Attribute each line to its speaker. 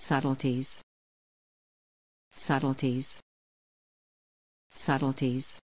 Speaker 1: Subtleties. Subtleties. Subtleties.